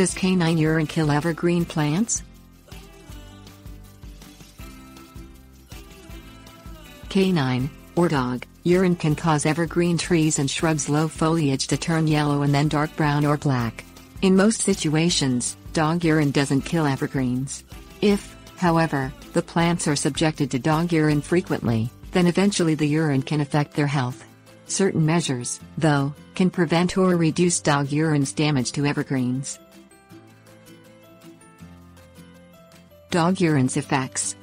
Does canine urine kill evergreen plants? Canine, or dog, urine can cause evergreen trees and shrubs' low foliage to turn yellow and then dark brown or black. In most situations, dog urine doesn't kill evergreens. If, however, the plants are subjected to dog urine frequently, then eventually the urine can affect their health. Certain measures, though, can prevent or reduce dog urine's damage to evergreens. Dog urine's effects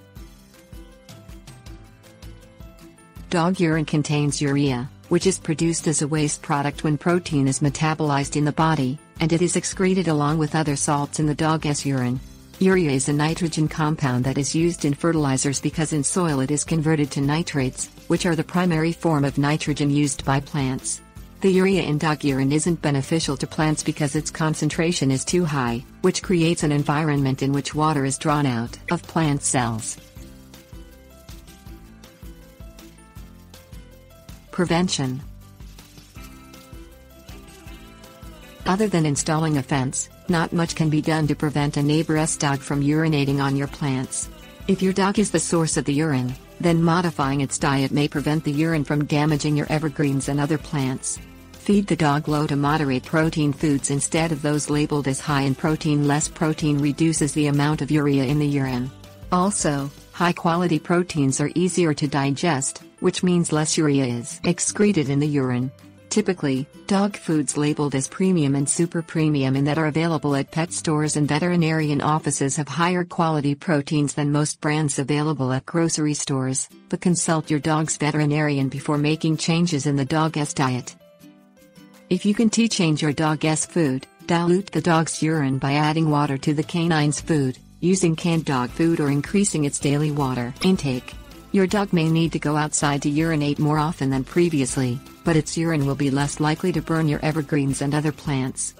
Dog urine contains urea, which is produced as a waste product when protein is metabolized in the body, and it is excreted along with other salts in the dog's urine. Urea is a nitrogen compound that is used in fertilizers because in soil it is converted to nitrates, which are the primary form of nitrogen used by plants. The urea in dog urine isn't beneficial to plants because its concentration is too high, which creates an environment in which water is drawn out of plant cells. Prevention Other than installing a fence, not much can be done to prevent a neighbor's dog from urinating on your plants. If your dog is the source of the urine, then modifying its diet may prevent the urine from damaging your evergreens and other plants. Feed the dog low to moderate protein foods instead of those labeled as high in protein. Less protein reduces the amount of urea in the urine. Also, high quality proteins are easier to digest, which means less urea is excreted in the urine. Typically, dog foods labeled as premium and super premium and that are available at pet stores and veterinarian offices have higher quality proteins than most brands available at grocery stores, but consult your dog's veterinarian before making changes in the dog's diet. If you can tea change your dog's food, dilute the dog's urine by adding water to the canine's food, using canned dog food or increasing its daily water intake. Your dog may need to go outside to urinate more often than previously, but its urine will be less likely to burn your evergreens and other plants.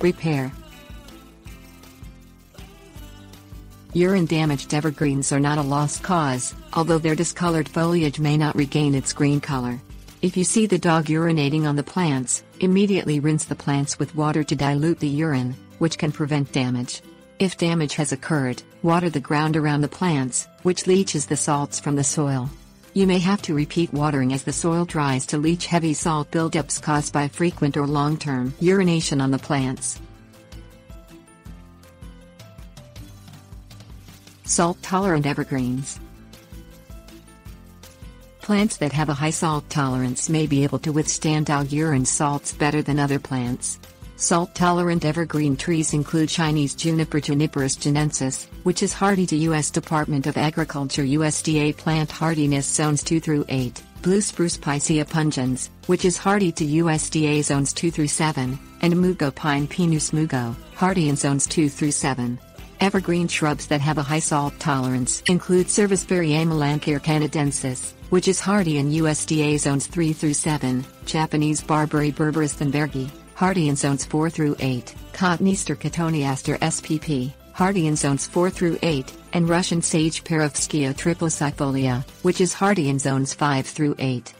Repair Urine damaged evergreens are not a lost cause, although their discolored foliage may not regain its green color. If you see the dog urinating on the plants, immediately rinse the plants with water to dilute the urine, which can prevent damage. If damage has occurred, water the ground around the plants, which leaches the salts from the soil. You may have to repeat watering as the soil dries to leach heavy salt buildups caused by frequent or long-term urination on the plants. Salt-tolerant evergreens Plants that have a high salt tolerance may be able to withstand dog urine salts better than other plants. Salt-tolerant evergreen trees include Chinese juniper Juniperus chinensis, which is hardy to U.S. Department of Agriculture USDA plant hardiness zones 2 through 8, blue spruce Picea pungens, which is hardy to USDA zones 2 through 7, and mugo pine Pinus mugo, hardy in zones 2 through 7. Evergreen shrubs that have a high salt tolerance include Serviceberry Amelanchier canadensis, which is hardy in USDA zones 3 through 7, Japanese Barberry Berberis thunbergi, hardy in zones 4 through 8, Cotoneaster Cotoneaster spp, hardy in zones 4 through 8, and Russian sage Perovskia atriplicifolia, which is hardy in zones 5 through 8.